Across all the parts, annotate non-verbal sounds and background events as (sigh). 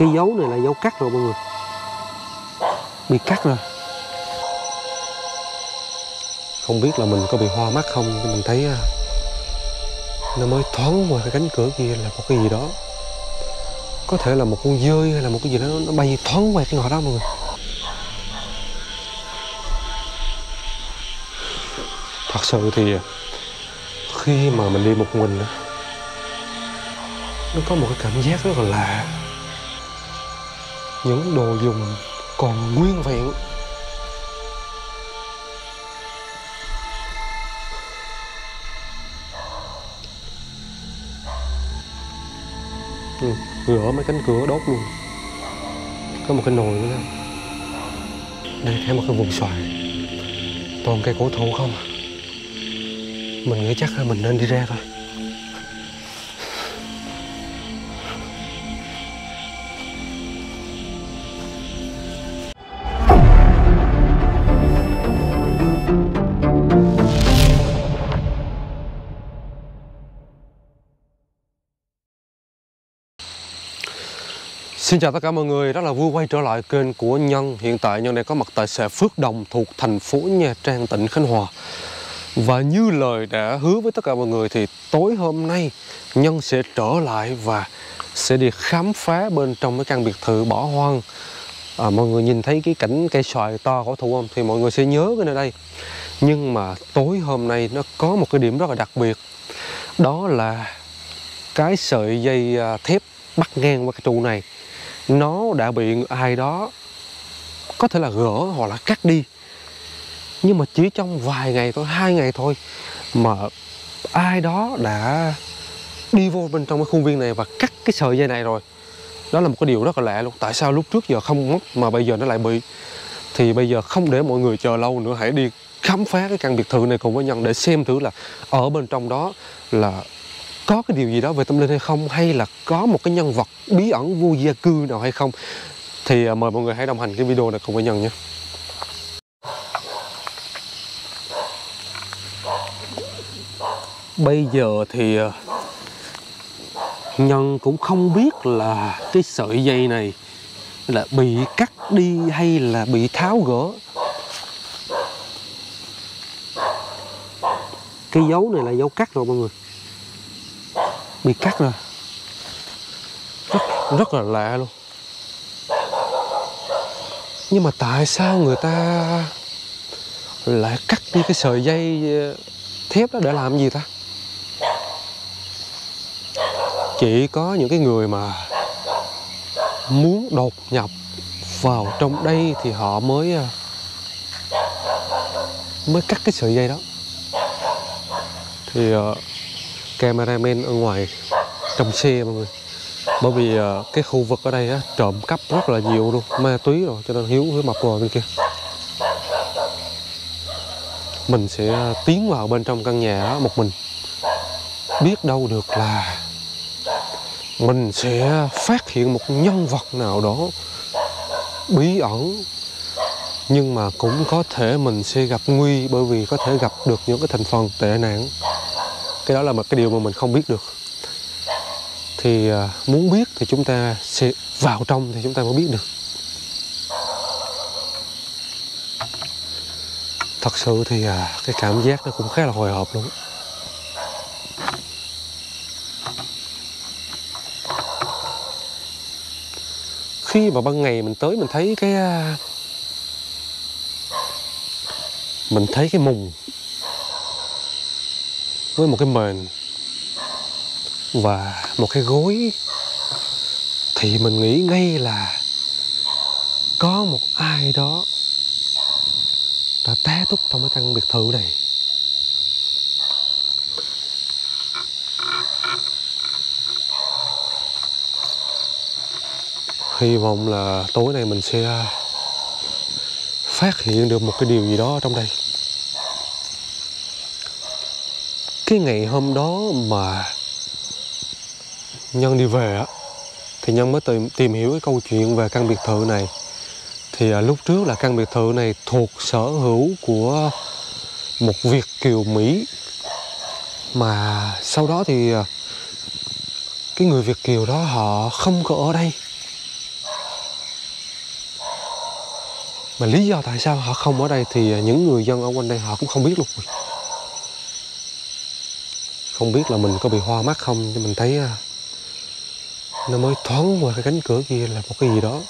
cái dấu này là dấu cắt rồi mọi người. Bị cắt rồi. Không biết là mình có bị hoa mắt không, nhưng mình thấy à, nó mới thoáng qua cái cánh cửa kia là một cái gì đó. Có thể là một con dơi hay là một cái gì đó, nó bay thoáng qua cái ngõ đó mọi người. Thật sự thì khi mà mình đi một mình đó nó có một cái cảm giác rất là lạ. Những đồ dùng còn nguyên vẹn. Ừ, gỡ mấy cánh cửa đốt luôn. Có một cái nồi nữa đây thêm một cái vùng xoài. Toàn cây cổ thụ không à? mình nghĩ chắc là mình nên đi ra thôi. Xin chào tất cả mọi người, rất là vui quay trở lại kênh của Nhân. Hiện tại Nhân đang có mặt tại xã Phước Đồng thuộc thành phố Nha Trang, tỉnh Khánh Hòa. Và như lời đã hứa với tất cả mọi người thì tối hôm nay Nhân sẽ trở lại và sẽ đi khám phá bên trong cái căn biệt thự bỏ hoang. À, Mọi người nhìn thấy cái cảnh cây xoài to cổ thụ không? Thì mọi người sẽ nhớ cái nơi đây. Nhưng mà tối hôm nay nó có một cái điểm rất là đặc biệt. Đó là cái sợi dây à, thép bắt ngang qua cái trụ này nó đã bị ai đó có thể là gỡ hoặc là cắt đi. Nhưng mà chỉ trong vài ngày thôi, hai ngày thôi mà ai đó đã đi vô bên trong cái khuôn viên này và cắt cái sợi dây này rồi. Đó là một cái điều rất là lạ luôn. Tại sao lúc trước giờ không mất mà bây giờ nó lại bị? Thì bây giờ không để mọi người chờ lâu nữa, hãy đi khám phá cái căn biệt thự này cùng với nhân để xem thử là ở bên trong đó là có cái điều gì đó về tâm linh hay không? Hay là có một cái nhân vật bí ẩn vô gia cư nào hay không? Thì à, mời mọi người hãy đồng hành cái video này cùng với nhân nhé. Bây giờ thì à, nhân cũng không biết là cái sợi dây này là bị cắt đi hay là bị tháo gỡ. Cái dấu này là dấu cắt rồi mọi người bị cắt rồi. Rất, rất là lạ luôn. Nhưng mà tại sao người ta lại cắt đi cái sợi dây ờ, thép đó để làm gì ta? Chỉ có những cái người mà muốn đột nhập vào trong đây thì họ mới ờ, mới cắt cái sợi dây đó. Thì uh, cameraman ở ngoài trong xe mọi người. Bởi vì ờ, cái khu vực ở đây á, trộm cắp rất là nhiều luôn ma túy rồi cho nên hiếu hiếu mập rồi bên kia. Mình sẽ ờ, tiến vào bên trong căn nhà đó một mình. Biết đâu được là mình sẽ phát hiện một nhân vật nào đó bí ẩn nhưng mà cũng có thể mình sẽ gặp nguy bởi vì có thể gặp được những cái thành phần tệ nạn cái đó là một cái điều mà mình không biết được. Thì à, muốn biết thì chúng ta sẽ vào trong thì chúng ta mới biết được. Thật sự thì à, cái cảm giác nó cũng khá là hồi hộp luôn. Khi mà ban ngày mình tới mình thấy cái à, mình thấy cái mùng với một cái mền và một cái gối, thì mình nghĩ ngay là có một ai đó đã té túc trong cái căn biệt thự này. Hy vọng là tối nay mình sẽ phát hiện được một cái điều gì đó trong đây. Cái ngày hôm đó mà nhân đi về á thì nhân mới tìm tìm hiểu cái câu chuyện về căn biệt thự này. Thì à, lúc trước là căn biệt thự này thuộc sở hữu của một việt kiều mỹ. Mà sau đó thì à, cái người Việt kiều đó họ không có ở đây. Mà lý do tại sao họ không ở đây thì à, những người dân ở quanh đây họ cũng không biết luôn không biết là mình có bị hoa mắt không, nhưng mình thấy à, nó mới thoáng qua cái cánh cửa kia là một cái gì đó.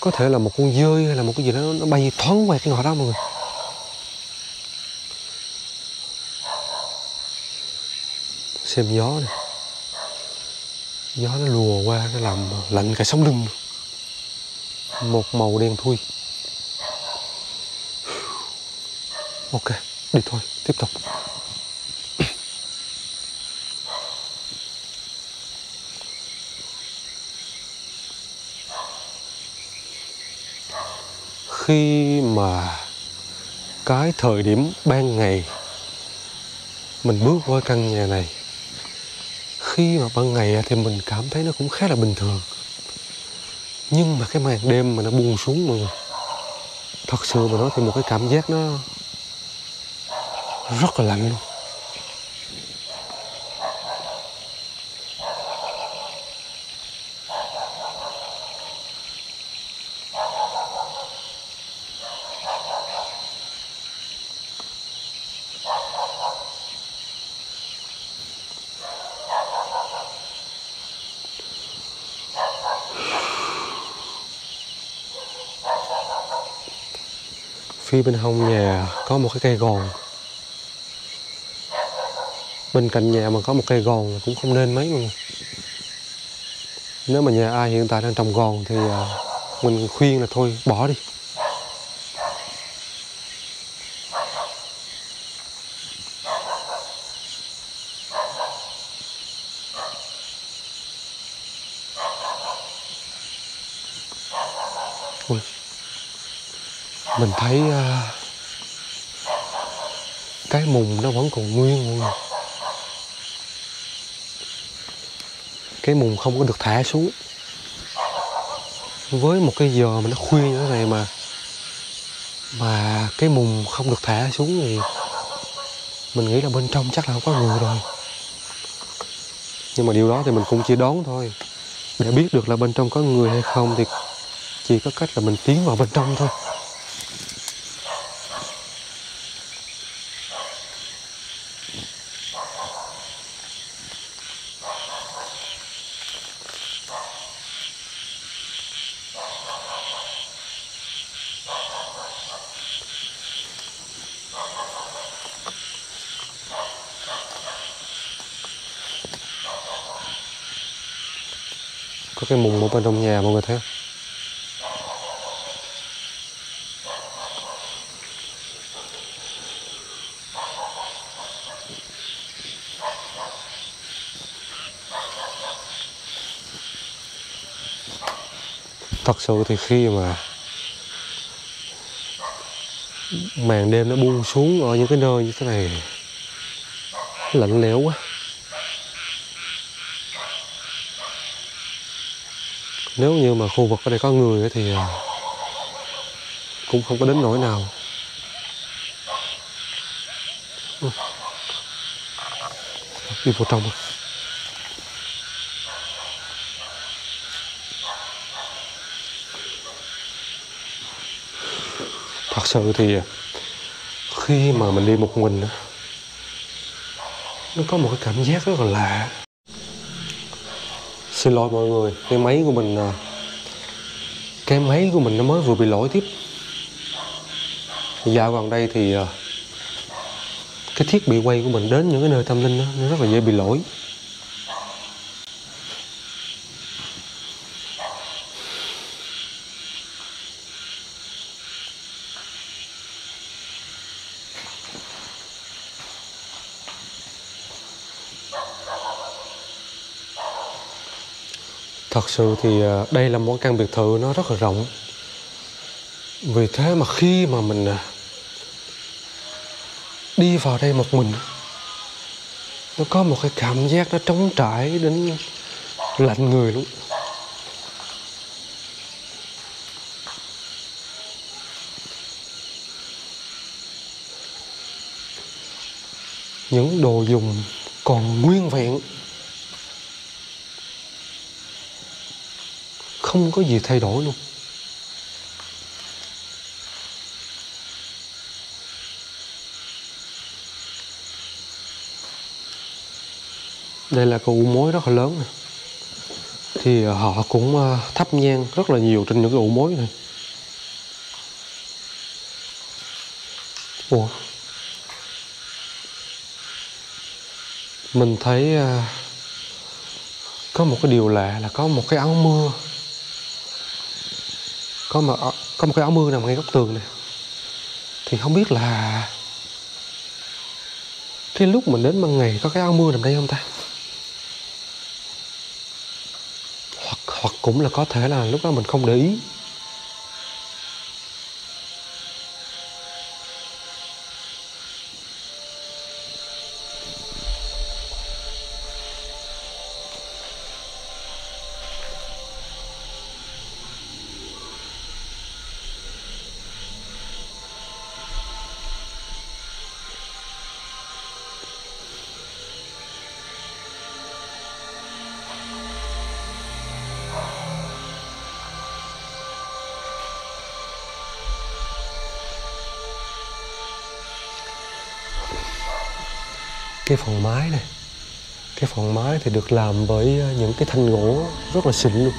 Có thể là một con dơi hay là một cái gì đó, nó bay thoáng qua cái ngõ đó mọi người. Xem gió này gió nó lùa qua, nó làm lạnh cả sống lưng. Một màu đen thui. Ok, đi thôi, tiếp tục. Khi mà cái thời điểm ban ngày mình bước qua căn nhà này, khi mà ban ngày thì mình cảm thấy nó cũng khá là bình thường. Nhưng mà cái màn đêm mà nó buông xuống mọi người, thật sự mà nói thì một cái cảm giác nó rất là lạnh luôn. Phía bên hông nhà có một cái cây gòn. Bên cạnh nhà mà có một cây gòn cũng không nên mấy mà nếu mà nhà ai hiện tại đang trồng gòn thì à, mình khuyên là thôi, bỏ đi. Ui mình thấy uh, cái mùng nó vẫn còn nguyên mọi người. Cái mùng không có được thả xuống. Với một cái giờ mà nó khuya như thế này mà mà cái mùng không được thả xuống thì mình nghĩ là bên trong chắc là không có người rồi. Nhưng mà điều đó thì mình cũng chỉ đoán thôi. Để biết được là bên trong có người hay không thì chỉ có cách là mình tiến vào bên trong thôi. Có cái mùng ở bên trong nhà mọi người thấy không? Thật sự thì khi mà màn đêm nó buông xuống ở những cái nơi như thế này, lạnh lẽo quá. Nếu như mà khu vực ở đây có người thì à, cũng không có đến nỗi nào. Đi vào trong thật sự thì à, khi mà mình đi một mình nó có một cái cảm giác rất là lạ xin lỗi mọi người cái máy của mình à, cái máy của mình nó mới vừa bị lỗi tiếp. Dạo gần đây thì à, cái thiết bị quay của mình đến những cái nơi tâm linh đó, nó rất là dễ bị lỗi. Thật sự thì à, đây là một căn biệt thự nó rất là rộng. Vì thế mà khi mà mình à, đi vào đây một mình, Nó có một cái cảm giác nó trống trải đến lạnh người luôn. Những đồ dùng còn nguyên vẹn. Không có gì thay đổi luôn. Đây là cái u mối rất là lớn này. thì à, họ cũng à, thắp nhang rất là nhiều trên những cái u mối này. Ủa? Mình thấy à, có một cái điều lạ là có một cái áo mưa có một có một cái áo mưa nằm ngay góc tường này. Thì không biết là cái lúc mình đến ban ngày có cái áo mưa nằm đây không ta? Hoặc hoặc cũng là có thể là lúc đó mình không để ý. Cái phần mái này, cái phần mái thì được làm với ờ, những cái thanh gỗ rất là xịn luôn,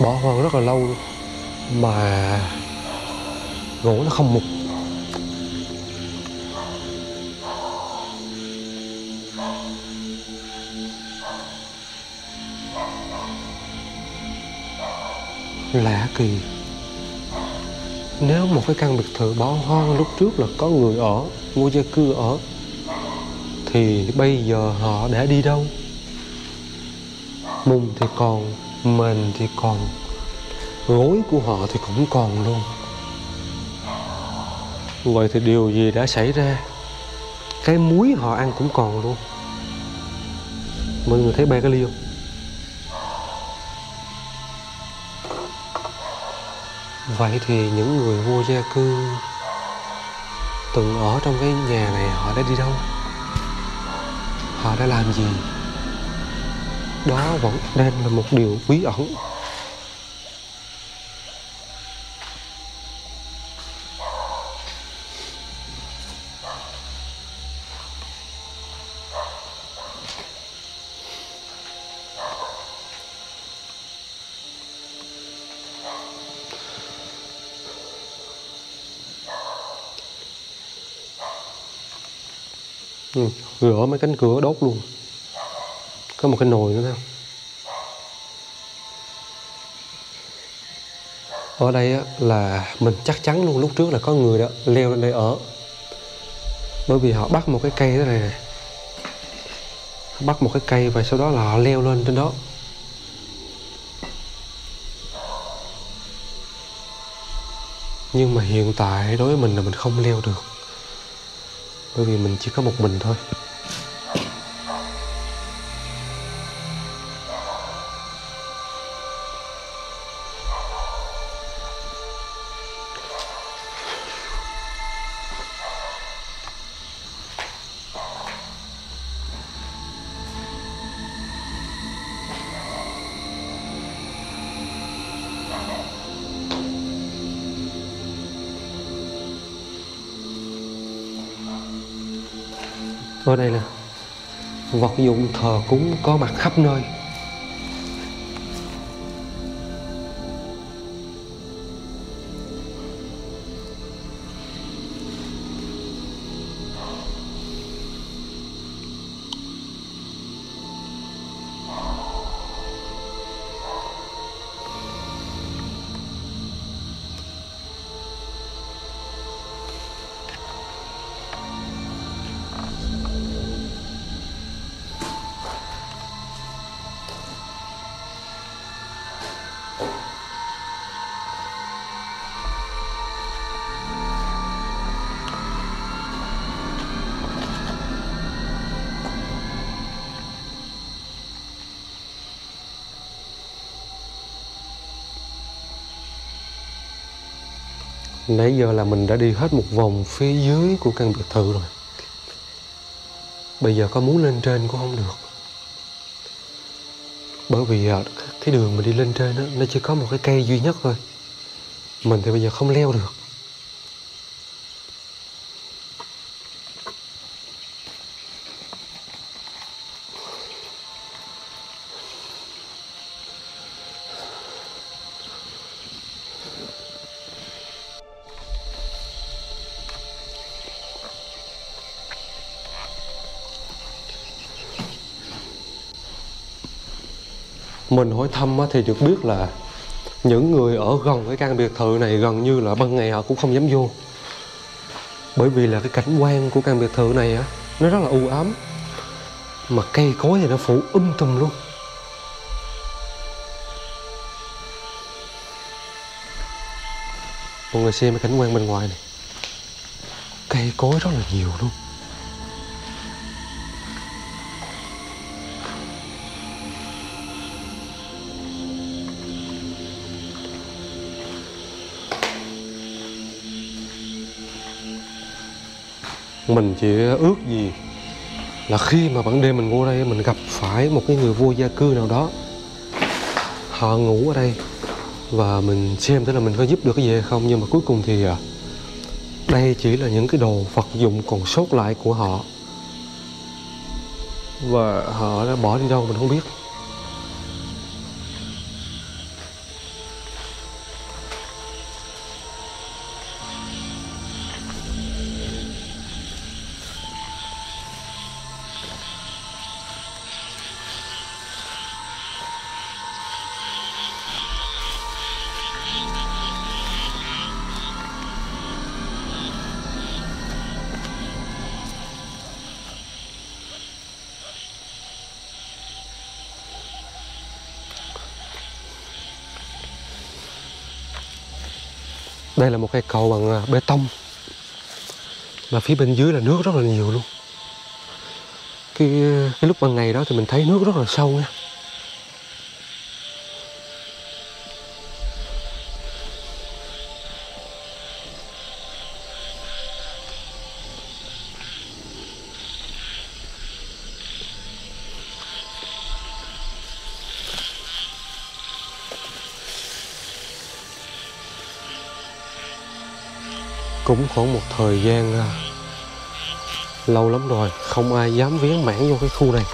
bỏ hoang rất là lâu luôn, mà gỗ nó không mục. Lạ kỳ. Nếu một cái căn biệt thự bỏ hoang lúc trước là có người ở, mua gia cư ở thì bây giờ họ đã đi đâu? Mùng thì còn, mền thì còn, gối của họ thì cũng còn luôn. Vậy thì điều gì đã xảy ra? Cái muối họ ăn cũng còn luôn. Mọi người thấy ba cái ly không? Vậy thì những người vô gia cư từng ở trong cái nhà này họ đã đi đâu? Họ đã làm gì? Đó vẫn đang là một điều bí ẩn. Ừ, mấy cánh cửa đốt luôn. Có một cái nồi nữa không ở đây á, là mình chắc chắn luôn lúc trước là có người đó leo lên đây ở. Bởi vì họ bắt một cái cây thế này này bắt một cái cây và sau đó là họ leo lên trên đó. Nhưng mà hiện tại đối với mình là mình không leo được bởi vì mình chỉ có một mình thôi. Đây nè. Vật dụng thờ cúng có mặt khắp nơi. Nãy giờ là mình đã đi hết một vòng phía dưới của căn biệt thự rồi. Bây giờ có muốn lên trên cũng không được. Bởi vì à, cái đường mình đi lên trên đó, nó chỉ có một cái cây duy nhất thôi. Mình thì bây giờ không leo được. Mình hỏi thăm thì được biết là những người ở gần cái căn biệt thự này gần như là ban ngày họ cũng không dám vô. Bởi vì là cái cảnh quan của căn biệt thự này á, nó rất là u ám. Mà cây cối thì nó phủ um tùm luôn. Mọi người xem cái cảnh quan bên ngoài này. Cây cối rất là nhiều luôn. Mình chỉ ước gì là khi mà ban đêm mình vô đây, mình gặp phải một cái người vô gia cư nào đó. Họ ngủ ở đây và mình xem thế là mình có giúp được cái gì hay không. Nhưng mà cuối cùng thì à, đây chỉ là những cái đồ vật dụng còn sót lại của họ. Và họ đã bỏ đi đâu mình không biết. Đây là một cây cầu bằng à, bê tông. Và phía bên dưới là nước rất là nhiều luôn. Cái cái lúc ban ngày đó thì mình thấy nước rất là sâu nha. Cũng khoảng một thời gian à, lâu lắm rồi, không ai dám viếng mãn vô cái khu này.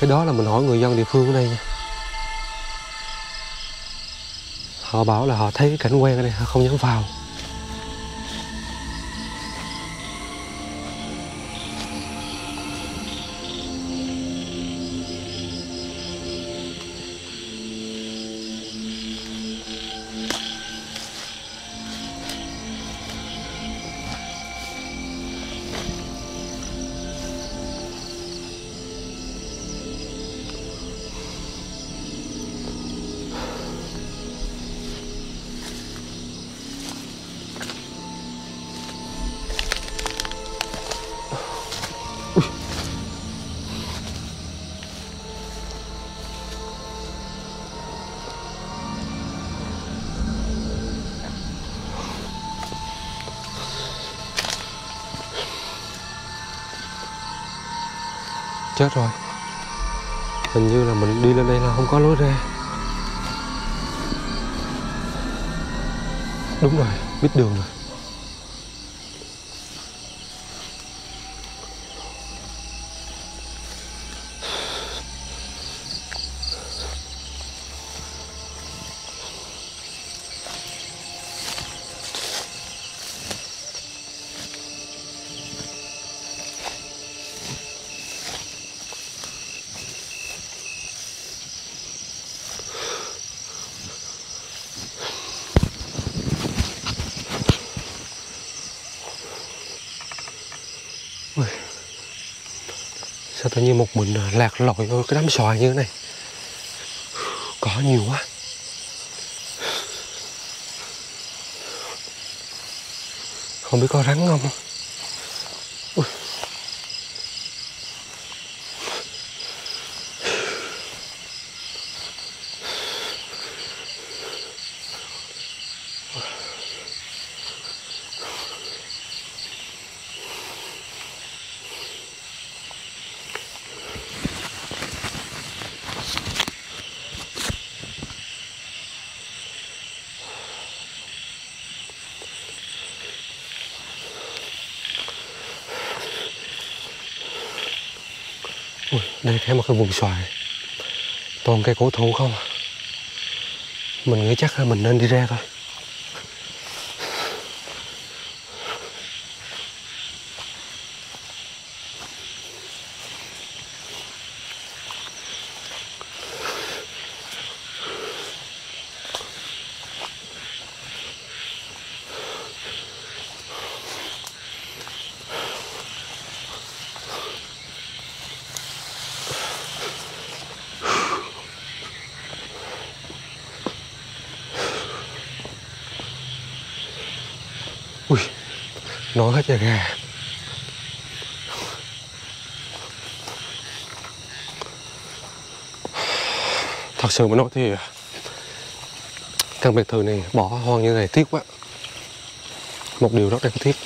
Cái đó là mình hỏi người dân địa phương ở đây nha. Họ bảo là họ thấy cái cảnh quen ở đây, họ không dám vào. Chết rồi. Hình như là mình đi lên đây là không có lối ra. Đúng rồi, biết đường rồi. Sao tự nhiên một mình à, lạc lội vô cái đám xoài như thế này? Có nhiều quá. Không biết có rắn không Ui đây thêm một cái vườn xoài. Toàn cây cổ thụ không à. mình nghĩ chắc là mình nên đi ra thôi ui nổi thật sự mà nói thì căn biệt thự này bỏ hoang như này tiếc quá. Một điều rất đáng tiếc.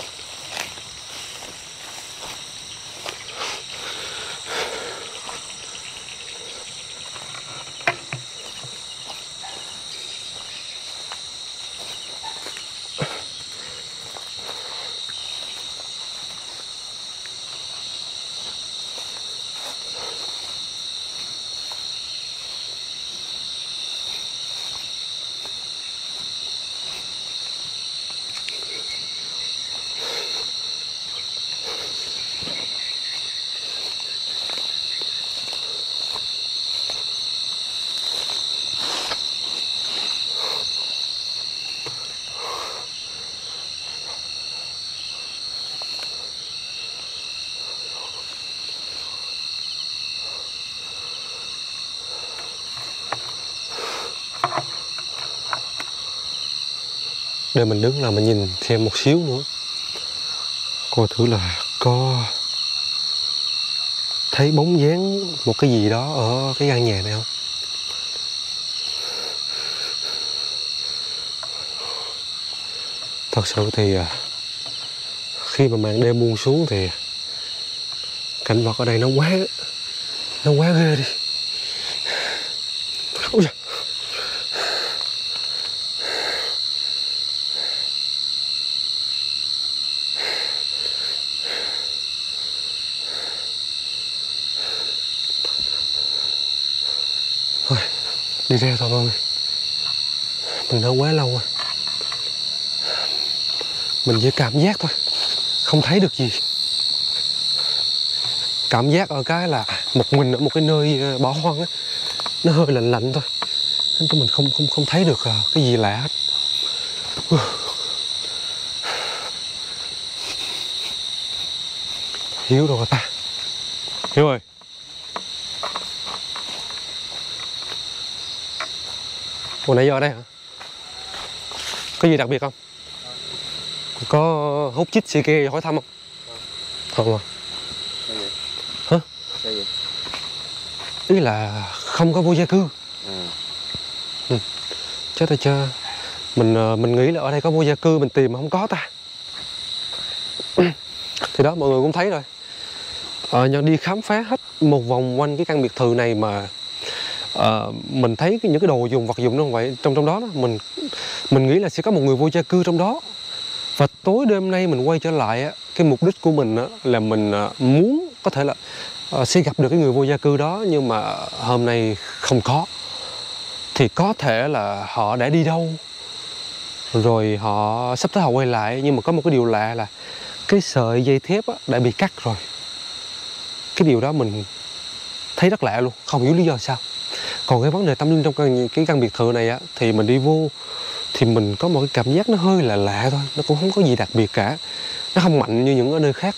Đây mình đứng là mình nhìn thêm một xíu nữa. Coi thử là có thấy bóng dáng một cái gì đó ở cái căn nhà này không? Thật sự thì à, khi mà màn đêm buông xuống thì cảnh vật ở đây nó quá nó quá ghê đi. Đi ra thôi mọi người mình đã quá lâu rồi. Mình chỉ cảm giác thôi, không thấy được gì. Cảm giác ở cái là một mình ở một cái nơi ờ, bỏ hoang á. Nó hơi lạnh lạnh thôi, nên tụi mình không không không thấy được ờ, cái gì lạ hết. Hiểu rồi ta hiếu ơi Ủa nãy giờ ở đây hả? Có gì đặc biệt không? Có hút chích xì ke hỏi thăm không? Không à? Hả? Vậy? Ý là không có vô gia cư À, Chết rồi chưa Mình ờ, mình nghĩ là ở đây có vô gia cư Mình tìm mà không có ta (clears throat) Thì đó mọi người cũng thấy rồi ờ, Nhân đi khám phá hết một vòng quanh cái căn biệt thự này mà ờ, Mình thấy cái- những cái đồ dùng vật dụng nó vậy Trong trong đó, đó mình mình nghĩ là sẽ có một người vô gia cư trong đó. Và tối đêm nay mình quay trở lại Cái mục đích của mình là mình ờ, muốn có thể là ờ, sẽ gặp được cái người vô gia cư đó Nhưng mà hôm nay không có. Thì có thể là họ đã đi đâu rồi họ sắp tới họ quay lại nhưng mà có một cái điều lạ là cái sợi dây thép đã bị cắt rồi. Cái điều đó mình thấy rất lạ luôn không hiểu lý do sao còn cái vấn đề tâm linh trong căn, cái căn biệt thự này á thì mình đi vô thì mình có một cái cảm giác nó hơi là lạ thôi nó cũng không có gì đặc biệt cả. Nó không mạnh như những ở nơi khác.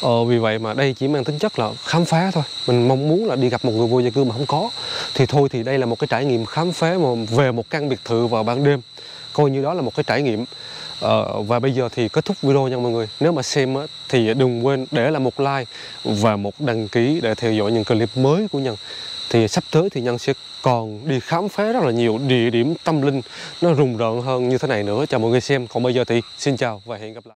Ờ, vì vậy mà đây chỉ mang tính chất là khám phá thôi. Mình mong muốn là đi gặp một người vô gia cư mà không có. Thì thôi thì đây là một cái trải nghiệm khám phá mà về một căn biệt thự vào ban đêm. Coi như đó là một cái trải nghiệm. Ờ, và bây giờ thì kết thúc video nha mọi người. Nếu mà xem á, thì đừng quên để lại một like và một đăng ký để theo dõi những clip mới của nhân thì sắp tới thì nhân sẽ còn đi khám phá rất là nhiều địa điểm tâm linh nó rùng rợn hơn như thế này nữa. Cho mọi người xem, còn bây giờ thì xin chào và hẹn gặp lại.